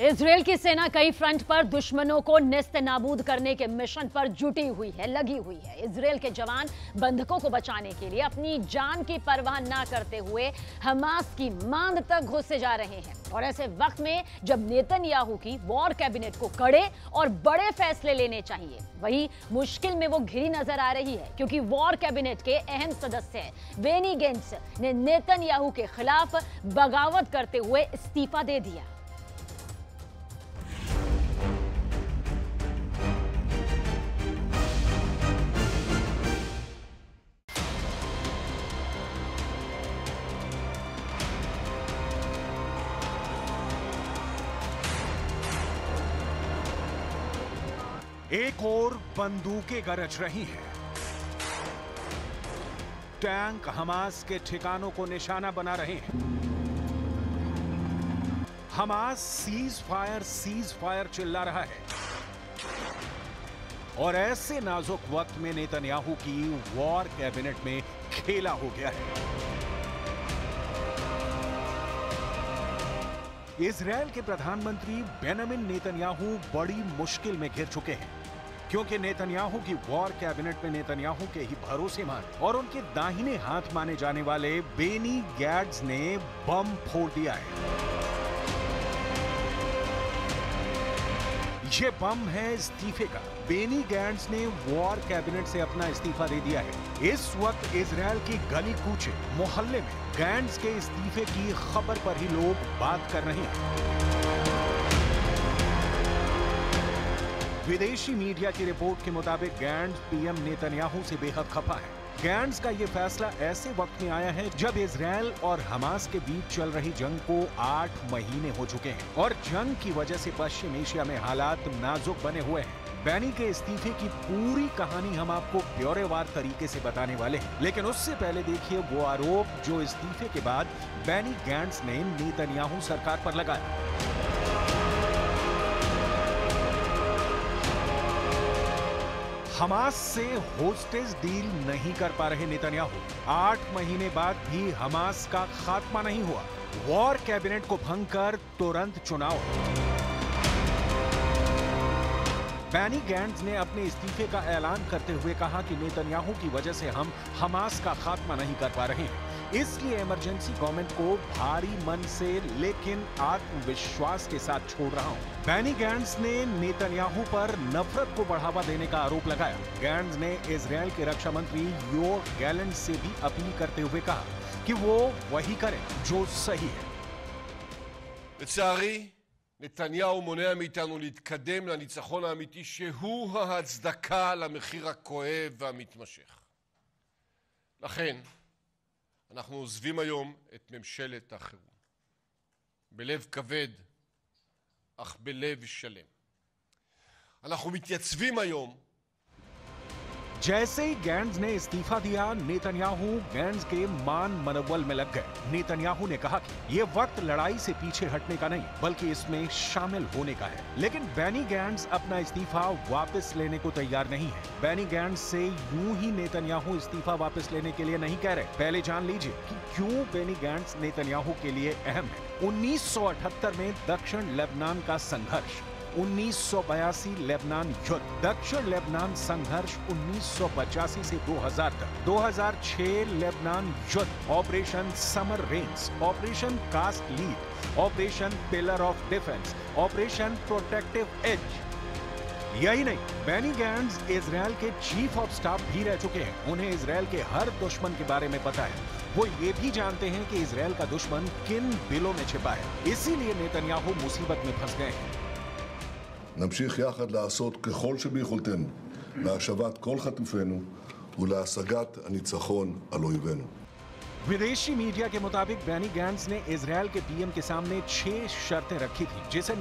Israel की सेना कई फ्रंट पर दुश्मनों को निस्त नाबूद करने के मिशन पर जुटी हुई है, लगी हुई है। इसराइल के जवान बंधकों को बचाने के लिए अपनी जान की परवाह ना करते हुए हमास की मांग तक घुसे जा रहे हैं। और ऐसे वक्त में जब नेतन्याहू की वॉर कैबिनेट को कड़े और बड़े फैसले लेने चाहिए, वही मुश्किल में वो घिरी नज़र आ रही है, क्योंकि वॉर कैबिनेट के अहम सदस्य वेनी गेंट्स ने नेतन्याहू के खिलाफ बगावत करते हुए इस्तीफा दे दिया। एक और बंदूकें गरज रही हैं। टैंक हमास के ठिकानों को निशाना बना रहे हैं। Hamas cease fire cease fire चिल्ला रहा है। और ऐसे नाजुक वक्त में नेतन्याहू की वॉर कैबिनेट में खेला हो गया है। इसराइल के प्रधानमंत्री बेनामिन नेतन्याहू बड़ी मुश्किल में घिर चुके हैं, क्योंकि नेतन्याहू की वॉर कैबिनेट में नेतन्याहू के ही भरोसेमंद और उनके दाहिने हाथ माने जाने वाले बेनी गैड्स ने बम फोड़ दिया है। ये बम है इस्तीफे का। बेनी गैंड्स ने वॉर कैबिनेट से अपना इस्तीफा दे दिया है। इस वक्त इसराइल की गली कूचे मोहल्ले में गैंड्स के इस्तीफे की खबर पर ही लोग बात कर रहे हैं। विदेशी मीडिया की रिपोर्ट के मुताबिक गैंड पीएम नेतन्याहू से बेहद खफा है। गैंड्स का ये फैसला ऐसे वक्त में आया है जब इसराइल और हमास के बीच चल रही जंग को आठ महीने हो चुके हैं और जंग की वजह से पश्चिम एशिया में हालात नाजुक बने हुए हैं। बैनी के इस्तीफे की पूरी कहानी हम आपको ब्यौरेवार तरीके से बताने वाले हैं। लेकिन उससे पहले देखिए वो आरोप जो इस्तीफे के बाद बैनी गैंड्स ने नेतन्याहू सरकार पर लगाया। हमास से होस्टेज डील नहीं कर पा रहे नेतन्याहू। आठ महीने बाद भी हमास का खात्मा नहीं हुआ। वॉर कैबिनेट को भंग कर तुरंत चुनाव। बैनी गैंड ने अपने इस्तीफे का ऐलान करते हुए कहा कि नेतन्याहू की वजह से हम हमास का खात्मा नहीं कर पा रहे हैं। इसलिए इमरजेंसी गवर्नमेंट को भारी मन से लेकिन आत्मविश्वास के साथ छोड़ रहा हूं बैनी गैंड्स ने नेतन्याहू पर नफरत को बढ़ावा देने का आरोप लगाया गैंड्स ने इसराइल के रक्षा मंत्री यो गैलेंट से भी अपील करते हुए कहा कि वो वही करें जो सही है לצערי, נתניהו מונע מאיתנו להתקדם לניצחון האמיתי שהוא ההצדקה למחיר הכואב והמתמשך. לכן, אנחנו עוזבים היום את ממשלת החירום. בלב כבד, אך בלב שלם. אנחנו מתייצבים היום जैसे ही गैंड्स ने इस्तीफा दिया, नेतन्याहू गैंड्स के मान मनोबल में लग गए। नेतन्याहू ने कहा कि ये वक्त लड़ाई से पीछे हटने का नहीं, बल्कि इसमें शामिल होने का है। लेकिन बैनी गैंड्स अपना इस्तीफा वापस लेने को तैयार नहीं है। बैनी गैंड्स से यूँ ही नेतन्याहू इस्तीफा वापस लेने के लिए नहीं कह रहे। पहले जान लीजिए कि क्यों बेनी गैंड्स नेतन्याहू के लिए अहम है। 1978 में दक्षिण लेबनान का संघर्ष। 1982 लेबनान युद्ध, दक्षिण लेबनान संघर्ष 1985 से 2000 तक। 2006 लेबनान युद्ध, operation summer rains, operation cast lead operation pillar of defence, operation protective edge. यही नहीं बैनी गैंड्स इसराइल के चीफ ऑफ़ स्टाफ भी रह चुके हैं। उन्हें इसराइल के हर दुश्मन के बारे में पता है। वो ये भी जानते हैं कि इसराइल का दुश्मन किन बिलों में छिपा है। इसीलिए नेतन्याहू मुसीबत में फंस गए हैं। נמשיך יחד לעשות ככל שביכולתנו להשבת כל חטופינו ולהשגת הניצחון על אויבינו. विदेशी मीडिया के मुताबिक बैनी गैंड्स ने इसराइल के पीएम के सामने छह शर्तें रखी थी जिसे